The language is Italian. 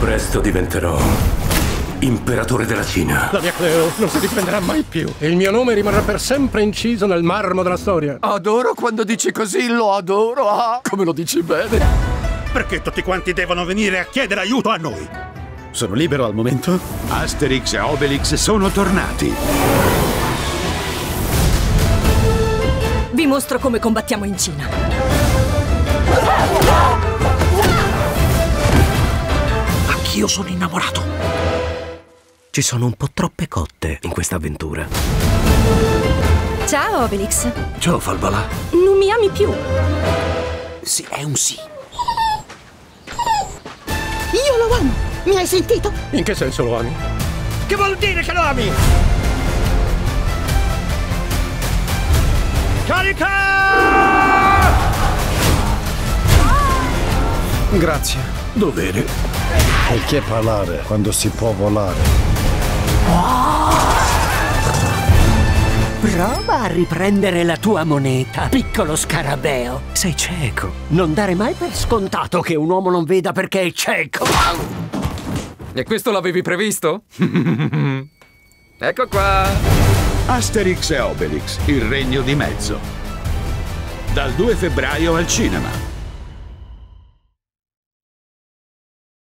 Presto diventerò imperatore della Cina. La mia Cleo non si difenderà mai più. Il mio nome rimarrà per sempre inciso nel marmo della storia. Adoro quando dici così, lo adoro. Ah, come lo dici bene. Perché tutti quanti devono venire a chiedere aiuto a noi? Sono libero al momento? Asterix e Obelix sono tornati. Vi mostro come combattiamo in Cina. Anch'io sono innamorato. Ci sono un po' troppe cotte in questa avventura. Ciao, Obelix. Ciao, Falbala. Non mi ami più. Sì, è un sì. Io lo amo! Mi hai sentito? In che senso lo ami? Che vuol dire che lo ami? Carica! Grazie. Dovere. Perché parlare quando si può volare? Prova a riprendere la tua moneta, piccolo scarabeo. Sei cieco. Non dare mai per scontato che un uomo non veda perché è cieco. E questo l'avevi previsto? ecco qua. Asterix e Obelix, il regno di mezzo. Dal 2 febbraio al cinema.